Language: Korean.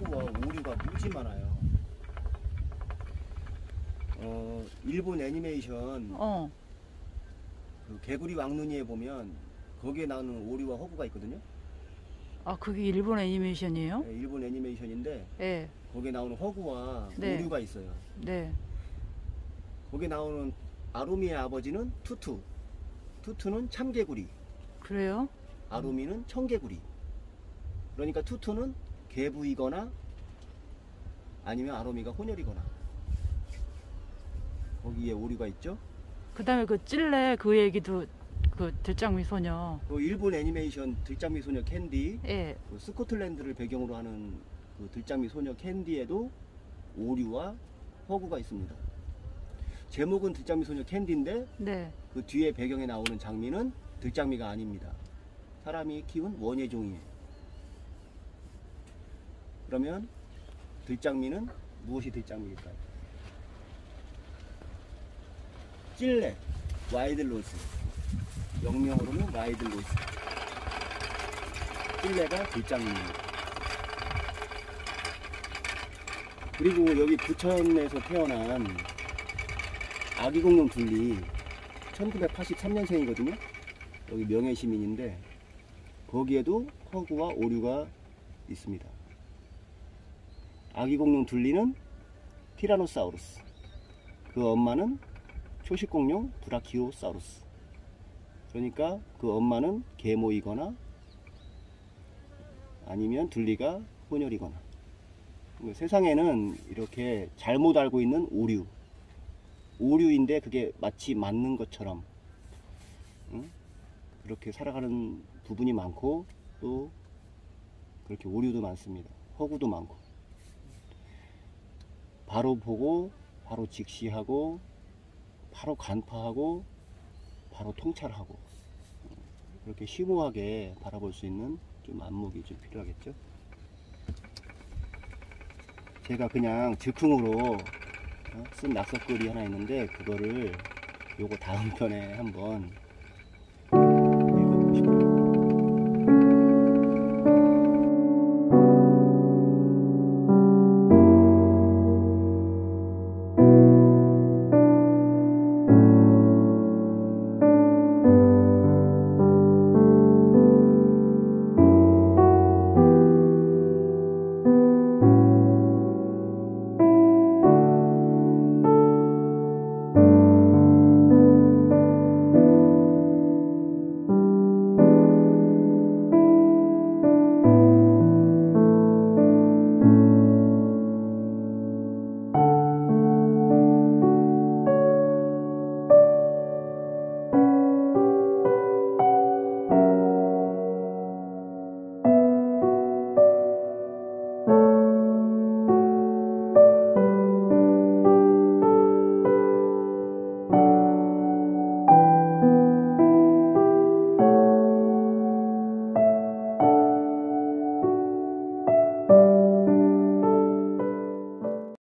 뭐 허구와 오류가 무지 많아요. 어, 일본 애니메이션 어. 그 개구리 왕눈이에 보면 거기에 나오는 오류와 허구가 있거든요. 아 그게 일본 애니메이션이에요? 네, 일본 애니메이션인데 네. 거기에 나오는 허구와 네. 오류가 있어요. 네. 거기에 나오는 아루미의 아버지는 투투, 투투는 참개구리, 그래요? 아로미는 청개구리. 그러니까 투투는 계부이거나 아니면 아로미가 혼혈이거나. 거기에 오류가 있죠. 그다음에 그 찔레 그 얘기도 그 들장미 소녀. 그 일본 애니메이션 들장미 소녀 캔디, 예. 그 스코틀랜드를 배경으로 하는 그 들장미 소녀 캔디에도 오류와 허구가 있습니다. 제목은 들장미 소녀 캔디인데 네. 그 뒤에 배경에 나오는 장미는 들장미가 아닙니다. 사람이 키운 원예종이에요. 그러면 들장미는 무엇이 들장미일까요? 찔레, wild rose. 영명으로는 wild rose. 찔레가 들장미입니다. 그리고 여기 부천에서 태어난 아기 공룡 둘리 1983년생이거든요. 여기 명예시민인데 거기에도 허구와 오류가 있습니다. 아기 공룡 둘리는 티라노사우루스. 그 엄마는 초식 공룡 브라키오사우루스. 그러니까 그 엄마는 계모이거나 아니면 둘리가 혼혈이거나. 세상에는 이렇게 잘못 알고 있는 오류, 오류인데 그게 마치 맞는 것처럼 응? 그렇게 살아가는 부분이 많고 또 그렇게 오류도 많습니다. 허구도 많고 바로 보고 바로 직시하고 바로 간파하고 바로 통찰하고 그렇게 심오하게 바라볼 수 있는 좀 안목이 좀 필요하겠죠. 제가 그냥 즉흥으로 어, 쓴 낙서글이 하나 있는데 그거를 요거 다음 편에 한번